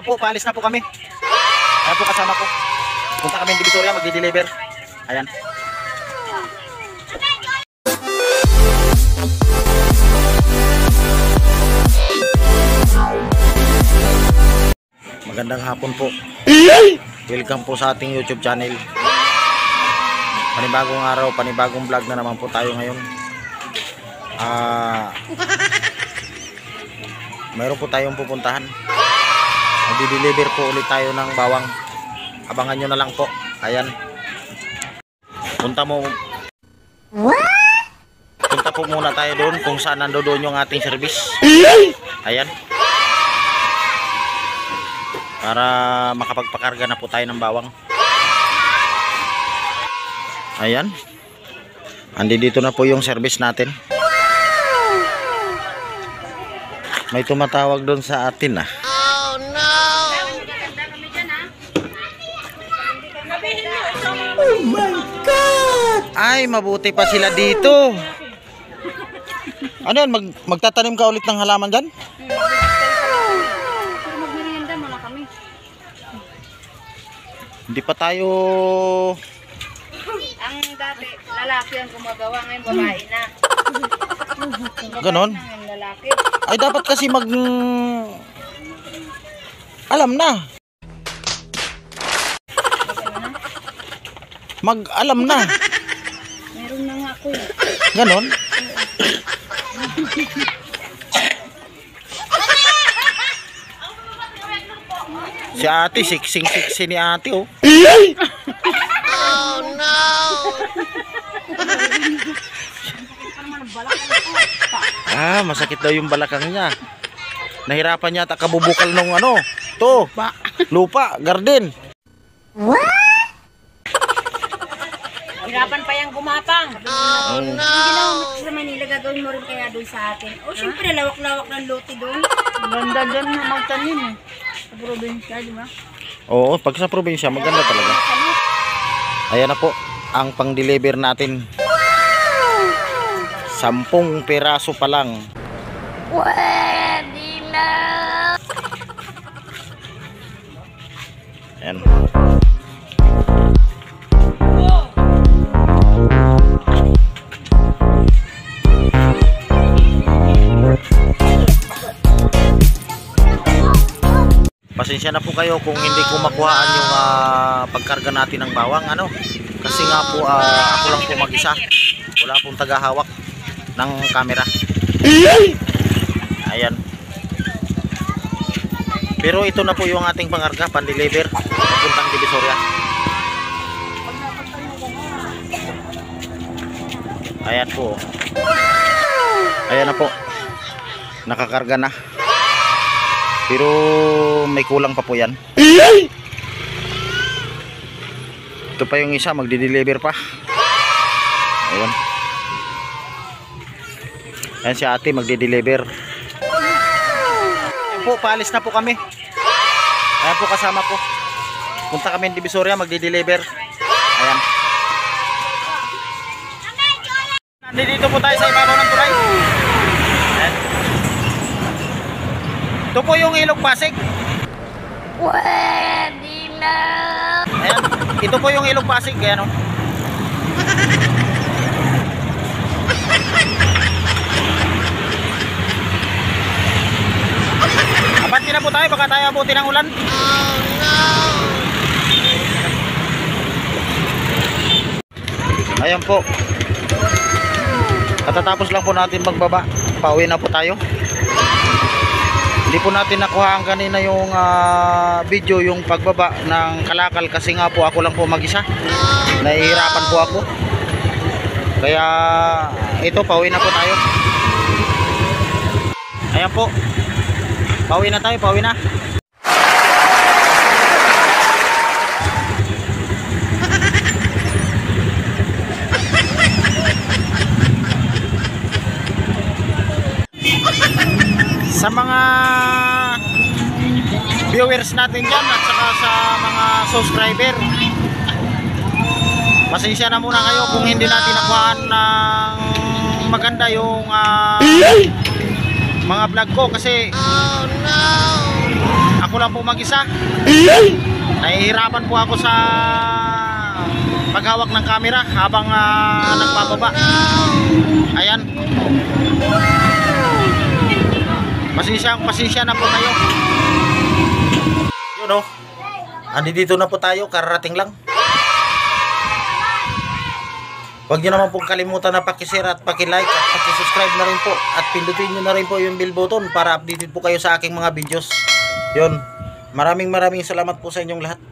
Ayan po, paalis na po kami. Ayan po kasama ko. Punta kami ng Divisoria, magdi-deliver. Ayan. Magandang hapon po. Welcome po sa ating YouTube channel. Panibagong araw, panibagong vlog na naman po tayo ngayon. Ah, mayroon po tayong pupuntahan. Magdi-deliver po ulit tayo ng bawang. Abangan nyo na lang po. Ayan. Punta mo. Punta po muna tayo doon kung saan nandoon yung ating service. Ayan. Para makapagpakarga na po tayo ng bawang. Ayan. Andi dito na po yung service natin. May tumatawag doon sa atin ah. Ay, mabuti pa sila dito. Ano yan? Mag, magtatanim ka ulit ng halaman dyan? Hindi pa tayo... Ang dati, lalaki ang gumagawa, ngayon babae na. Ganon? Ay, dapat kasi mag... Alam na. Mag alam na. Meron na nga ako eh. Ganon? Si ate, siksing-siksi ni ate, oh. Ah, masakit daw yung balakang niya. Nahirapan yata kabubukal nung ano. To, lupa, garden. Hirapan pa yung gumapang. Oh. Hindi ginawa mo sa Manila, gagawin mo rin kaya doon sa atin. O, syempre, lawak-lawak ng lote doon. Ganda dyan na magtanim eh. Sa probinsya, di ba? Oo, pag sa probinsya, maganda talaga. Ayan na po, ang pang-deliver natin. Sampung peraso pa lang. Pwede na! Ayan. Pasensya na po kayo kung hindi ko makuhaan yung ah, pagkarga natin ng bawang ano. Kasi nga po ah, ako lang po mag-isa. Wala pong tagahawak ng camera. Ayan. Pero ito na po yung ating pangarga, pan-deliver papuntang Divisoria. Ayan po. Ayan na po. Nakakarga na. Pero may kulang pa po yan. Ito pa yung isa, magdi-deliver pa. Ayan. Ayan si ate, magdi-deliver. Ayan po, paalis na po kami. Ayan po kasama ko. Punta kami ng Divisoria, magdi-deliver. Ayan. Nandito po tayo sa ibabaw ng tulay. Ayan. Ito po yung ilog Pasig. Pwede na! Ayan. Ito po yung ilog Pasig. Ayan o. Abante na po tayo. Baka tayo abutin ng ulan. Ayan po. Katatapos lang po natin magbaba. Pauwi na po tayo. Hindi po natin nakuha ang kanina yung ah, video yung pagbaba ng kalakal kasi nga po ako lang po mag-isa. Nahihirapan po ako. Kaya ito pauwi na po tayo. Ayan po. Pauwi na tayo, pauwi na. Sa mga viewers natin dyan at saka sa mga subscriber pasensya na muna kayo kung hindi natin nakuhaan ng maganda yung ah, mga vlog ko kasi ako lang po mag-isa. Nahihirapan po ako sa paghawak ng camera habang ah, nagpapaba. Ayan. Pasensya, pasensya na po kayo. Yun oh. Andi dito na po tayo, kararating lang. Huwag nyo naman pong kalimutan na pakishare at pakilike at pakisubscribe na rin po at pindutin nyo na rin po yung bell button para updated po kayo sa aking mga videos. Yun. Maraming maraming salamat po sa inyong lahat.